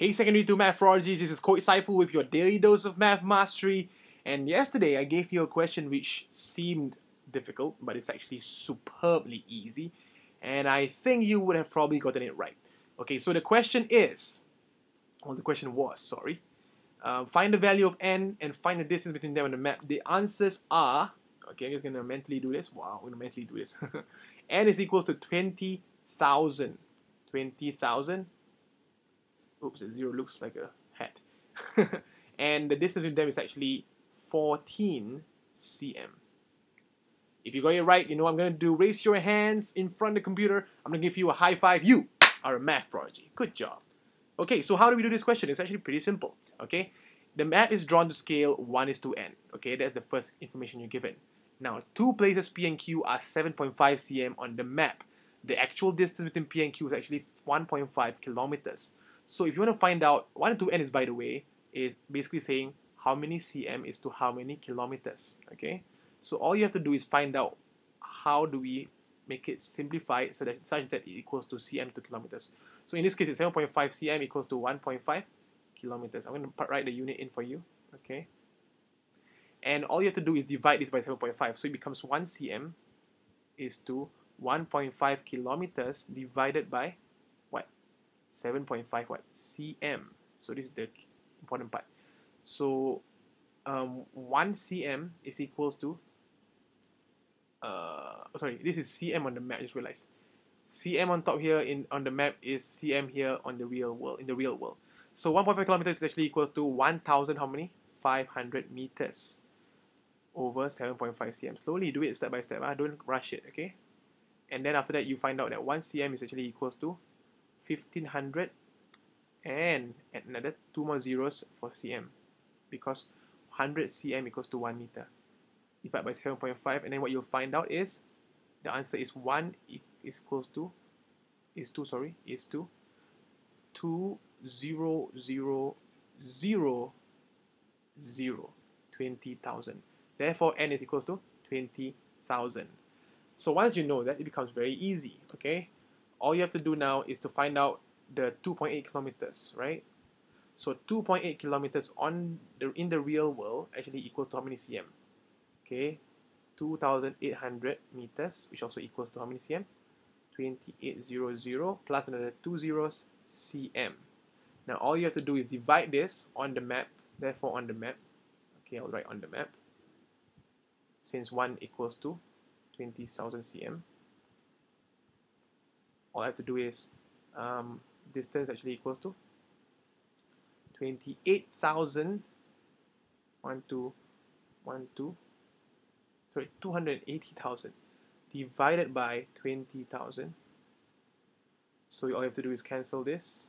Hey Secondary 2 Math Prodigies, this is Coach Saiful with your daily dose of math mastery. And yesterday I gave you a question which seemed difficult, but it's actually superbly easy. And I think you would have probably gotten it right. Okay, so the question is, well the question was, sorry. Uh, find the value of n and find the distance between them on the map. The answers are, okay, I'm just going to mentally do this. Wow, I'm to mentally do this. n is equals to 20,000. 20,000 oops, a zero looks like a hat. and the distance between them is actually 14 cm. If you got it right, you know what I'm going to do. Raise your hands in front of the computer. I'm going to give you a high five. You are a math prodigy. Good job. Okay, so how do we do this question? It's actually pretty simple. Okay, the map is drawn to scale 1 is to n. Okay, that's the first information you're given. Now, two places P and Q are 7.5 cm on the map. The actual distance between P and Q is actually 1.5 kilometers. So if you want to find out, 1 to n is by the way, is basically saying how many cm is to how many kilometers, okay? So all you have to do is find out how do we make it simplified so that such that it equals to cm to kilometers. So in this case, it's 7.5 cm equals to 1.5 kilometers. I'm going to write the unit in for you, okay? And all you have to do is divide this by 7.5. So it becomes 1 cm is to 1.5 kilometers divided by what? 7.5 what? Cm so this is the important part. So um, 1 cm is equals to uh, sorry this is cm on the map just realize cm on top here in on the map is cm here on the real world in the real world. So 1.5 kilometers is actually equals to 1000 how many? 500 meters over 7.5 cm slowly do it step by step huh? don't rush it okay and then after that you find out that 1 cm is actually equals to 1500 and another two more zeros for cm because 100 cm equals to 1 meter. Divide by 7.5 and then what you'll find out is the answer is 1 is equals to is 2 sorry is 2 2 0 0 0 0 20,000 therefore n is equals to 20,000 so once you know that it becomes very easy okay all you have to do now is to find out the 2.8 kilometers, right? So 2.8 kilometers on the in the real world actually equals to how many cm? Okay, 2,800 meters, which also equals to how many cm? 2800 plus another two zeros cm. Now all you have to do is divide this on the map. Therefore, on the map, okay, I'll write on the map. Since one equals to 20,000 cm, all I have to do is um, distance actually equals to 28,000 1 2 1 2 sorry 280,000 divided by 20,000 so all you have to do is cancel this.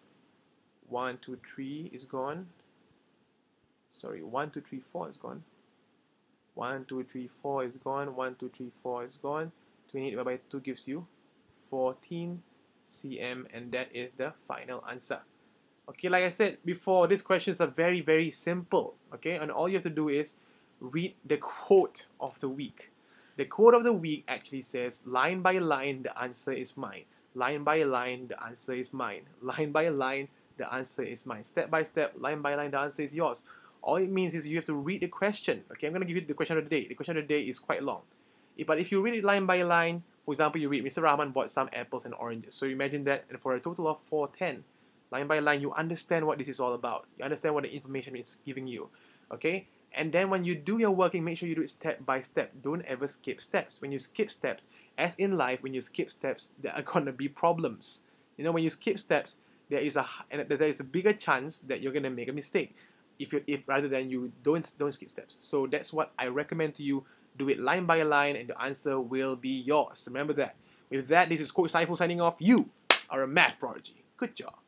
1 2 3 is gone. Sorry 1 2 3 4 is gone 1 2 3 4 is gone 1 2 3 4 is gone 28 divided by 2 gives you 14 cm and that is the final answer. Okay, like I said before, these questions are very, very simple. Okay, and all you have to do is read the quote of the week. The quote of the week actually says, line by line, the answer is mine. Line by line, the answer is mine. Line by line, the answer is mine. Step by step, line by line, the answer is yours. All it means is you have to read the question. Okay, I'm going to give you the question of the day. The question of the day is quite long. Eh, but if you read it line by line, for example, you read Mr. Rahman bought some apples and oranges. So imagine that, and for a total of 410, line by line, you understand what this is all about. You understand what the information is giving you. Okay? And then when you do your working, make sure you do it step by step. Don't ever skip steps. When you skip steps, as in life, when you skip steps, there are gonna be problems. You know, when you skip steps, there is a there is a bigger chance that you're gonna make a mistake. If you if rather than you don't don't skip steps. So that's what I recommend to you do it line by line, and the answer will be yours. Remember that. With that, this is Coach Saiful signing off. You are a math prodigy. Good job.